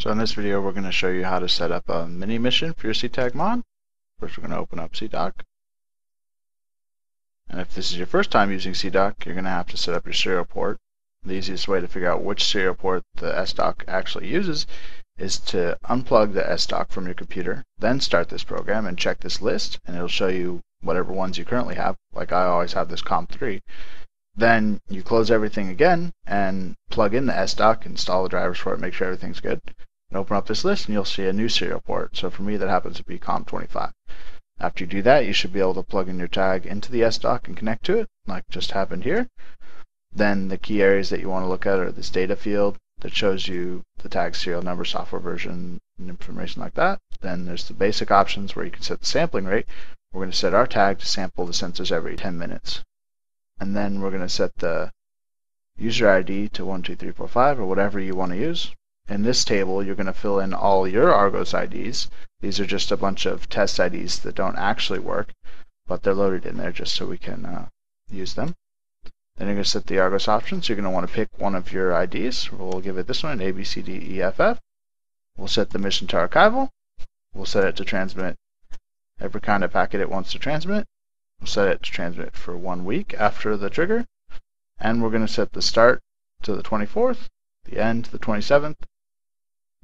So in this video we're going to show you how to set up a mini mission for your SeaTag mod. First we're going to open up SeaDock. And if this is your first time using SeaDock, you're going to have to set up your serial port. The easiest way to figure out which serial port the SeaDock actually uses is to unplug the SeaDock from your computer, then start this program and check this list, and it'll show you whatever ones you currently have, like I always have this COM3. Then you close everything again and plug in the SeaDock, install the drivers for it, make sure everything's good, and open up this list and you'll see a new serial port. So for me that happens to be COM25. After you do that, you should be able to plug in your tag into the SeaDock and connect to it, like just happened here. Then the key areas that you want to look at are this data field that shows you the tag serial number, software version, and information like that. Then there's the basic options where you can set the sampling rate. We're going to set our tag to sample the sensors every 10 minutes. And then we're going to set the user ID to 12345 or whatever you want to use. In this table, you're going to fill in all your Argos IDs. These are just a bunch of test IDs that don't actually work, but they're loaded in there just so we can uh, use them. Then you're going to set the Argos options. You're going to want to pick one of your IDs. We'll give it this one, A, B, C, D, E, F, F. We'll set the mission to archival. We'll set it to transmit every kind of packet it wants to transmit. We'll set it to transmit for one week after the trigger. And we're going to set the start to the 24th, the end to the 27th,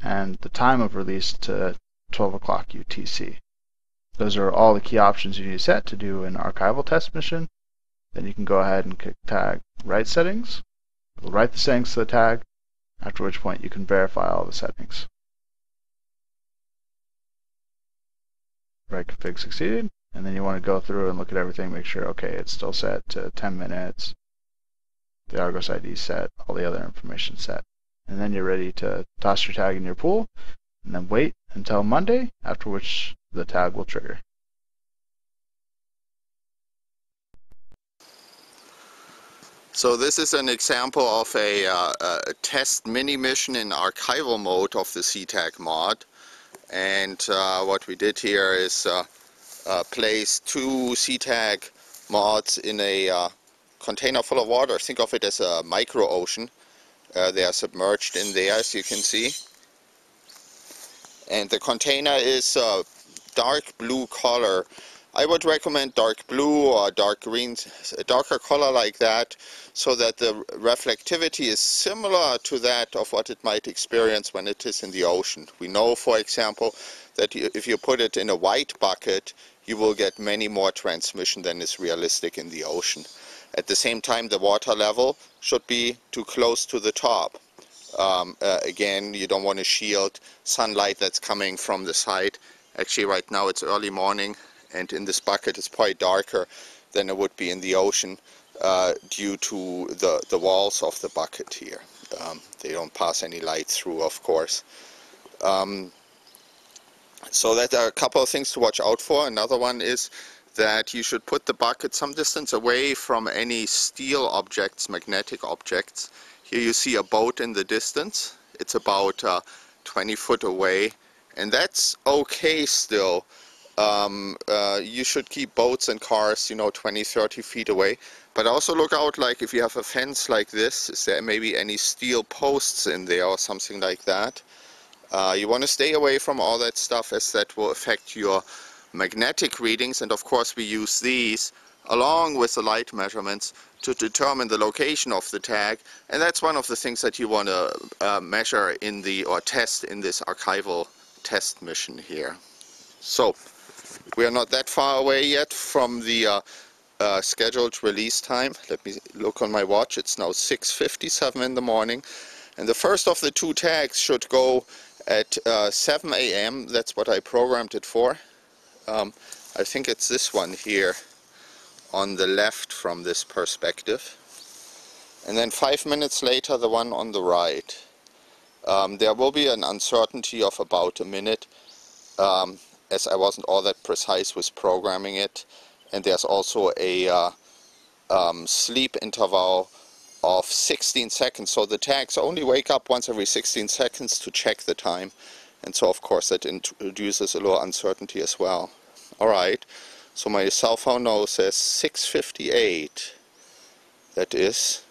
and the time of release to 12 o'clock UTC. Those are all the key options you need to set to do an archival test mission. Then you can go ahead and click tag write settings. It'll write the settings to the tag, after which point you can verify all the settings. Write config succeeded, and then you want to go through and look at everything, make sure, okay, it's still set to 10 minutes, the Argos ID set, all the other information set and then you're ready to toss your tag in your pool and then wait until Monday, after which the tag will trigger. So this is an example of a, uh, a, test mini mission in archival mode of the SeaTag mod. And uh, what we did here is uh, uh place two SeaTag mods in a uh, container full of water. Think of it as a micro ocean. Uh, they are submerged in there as you can see. And the container is a dark blue color. I would recommend dark blue or dark green, a darker color like that, so that the reflectivity is similar to that of what it might experience when it is in the ocean. We know, for example, that if you put it in a white bucket, you will get many more transmission than is realistic in the ocean. At the same time, the water level should be too close to the top. Um, uh, again, you don't want to shield sunlight that's coming from the side. Actually, right now it's early morning, and in this bucket it's probably darker than it would be in the ocean uh, due to the, the walls of the bucket here. Um, they don't pass any light through, of course. Um, so that are a couple of things to watch out for. Another one is that you should put the bucket some distance away from any steel objects, magnetic objects. Here you see a boat in the distance. It's about uh, 20 foot away and that's okay still. Um, uh, you should keep boats and cars, you know, 20, 30 feet away. But also look out, like if you have a fence like this, is there maybe any steel posts in there or something like that? Uh, you want to stay away from all that stuff as that will affect your magnetic readings and of course we use these along with the light measurements to determine the location of the tag and that's one of the things that you want to uh, measure in the or test in this archival test mission here. So we are not that far away yet from the uh, uh, scheduled release time. Let me look on my watch. It's now 6.57 in the morning and the first of the two tags should go at uh, 7 a.m. That's what I programmed it for. Um, I think it's this one here on the left from this perspective. And then five minutes later the one on the right. Um, there will be an uncertainty of about a minute um, as I wasn't all that precise with programming it. And there's also a uh, um, sleep interval of 16 seconds. So the tags only wake up once every 16 seconds to check the time. And so, of course, that introduces a lot of uncertainty as well. All right, so my cell phone now says 6.58. That is,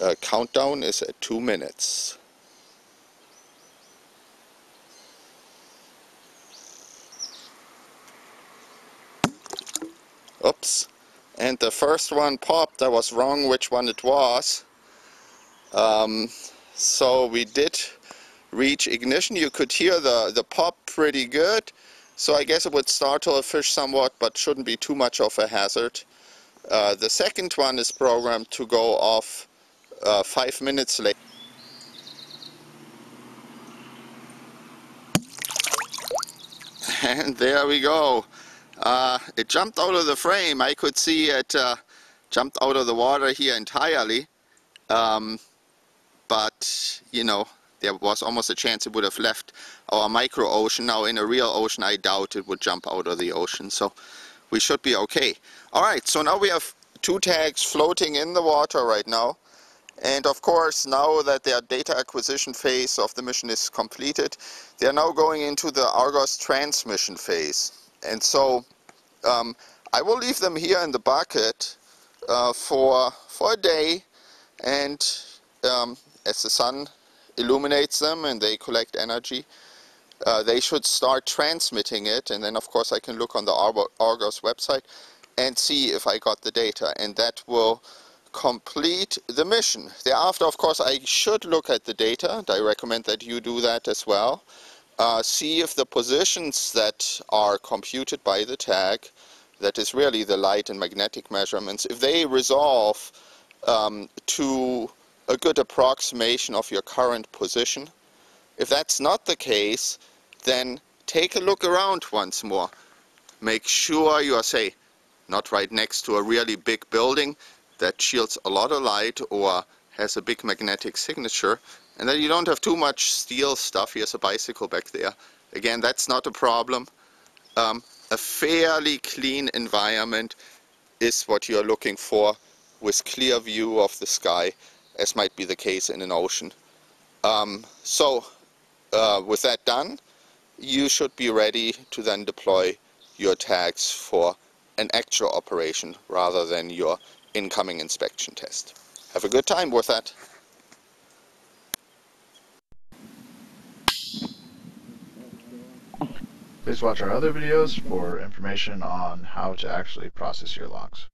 uh, countdown is at two minutes. Oops. And the first one popped. I was wrong which one it was. Um, so we did reach ignition. You could hear the, the pop pretty good. So I guess it would startle a fish somewhat, but shouldn't be too much of a hazard. Uh, the second one is programmed to go off uh, five minutes later. And there we go. Uh, it jumped out of the frame. I could see it uh, jumped out of the water here entirely. Um, but, you know, there was almost a chance it would have left our micro ocean. Now in a real ocean I doubt it would jump out of the ocean. So we should be okay. Alright, so now we have two tags floating in the water right now. And of course, now that their data acquisition phase of the mission is completed, they are now going into the Argos transmission phase. And so um, I will leave them here in the bucket uh, for, for a day and um, as the sun illuminates them and they collect energy, uh, they should start transmitting it and then of course I can look on the Argos website and see if I got the data and that will complete the mission. Thereafter of course I should look at the data and I recommend that you do that as well. Uh, see if the positions that are computed by the tag, that is really the light and magnetic measurements, if they resolve um, to a good approximation of your current position. If that's not the case, then take a look around once more. Make sure you are, say, not right next to a really big building that shields a lot of light or has a big magnetic signature and that you don't have too much steel stuff. Here's a bicycle back there. Again, that's not a problem. Um, a fairly clean environment is what you're looking for with clear view of the sky as might be the case in an ocean. Um, so uh, with that done, you should be ready to then deploy your tags for an actual operation rather than your incoming inspection test. Have a good time with that. Please watch our other videos for information on how to actually process your logs.